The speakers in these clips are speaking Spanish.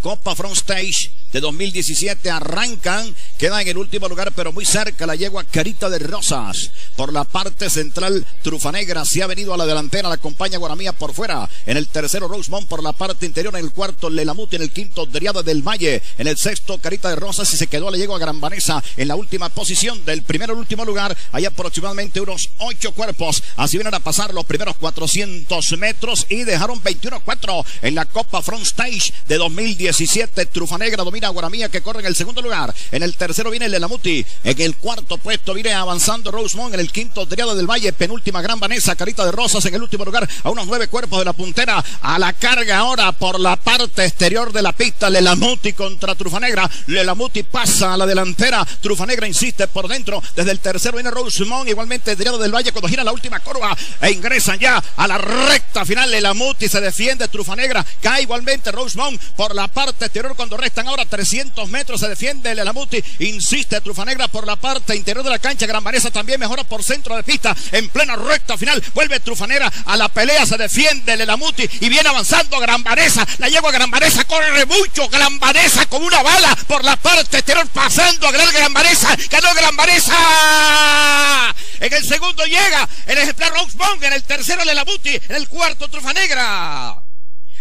Copa Front Stage de 2017 arrancan, queda en el último lugar, pero muy cerca la yegua Carita de Rosas. Por la parte central, Trufanegra se ha venido a la delantera, la acompaña Guaramía por fuera. En el tercero, Rosemont por la parte interior. En el cuarto, Lelamuti. En el quinto, Driada del Valle. En el sexto, Carita de Rosas. Y se quedó la yegua Gran Vanessa en la última posición del primero al último lugar. Hay aproximadamente unos ocho cuerpos. Así vienen a pasar los primeros 400 metros y dejaron 21-4 en la Copa Front Stage de 2017. Trufanegra domina a Guaramía que corre en el segundo lugar. En el tercero viene Lelamuti. En el cuarto puesto viene avanzando Rosemont. En el quinto, Driada del Valle. Penúltima Gran Vanessa. Carita de Rosas en el último lugar. A unos nueve cuerpos de la puntera. A la carga ahora por la parte exterior de la pista. Lelamuti contra Trufanegra. Lelamuti pasa a la delantera. Trufanegra insiste por dentro. Desde el tercero viene Rosemont. Igualmente Driada del Valle cuando gira la última curva. E ingresan ya a la recta final. Lelamuti se defiende. Trufanegra cae igualmente Rosemont por la parte exterior cuando restan ahora 300 metros. Se defiende Lelamuti. Insiste Trufanegra por la parte interior de la cancha. Gran Vanessa también mejora por centro de pista. En plena recta final. Vuelve Trufanera a la pelea. Se defiende Lelamuti y viene avanzando Gran Vanessa. La lleva a Gran Vanessa. Corre mucho Gran Vanessa con una bala por la parte exterior pasando a Gran Gran Vanessa. Ganó Gran Vanessa. En el segundo llega el ejemplar Rosemont. En el tercero Lelamuti. En el cuarto Trufanegra.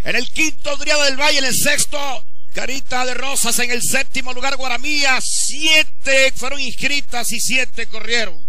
En el quinto Driada del Valle. En el sexto Carita de Rosas en el séptimo lugar, Guaramía. Siete fueron inscritas y siete corrieron.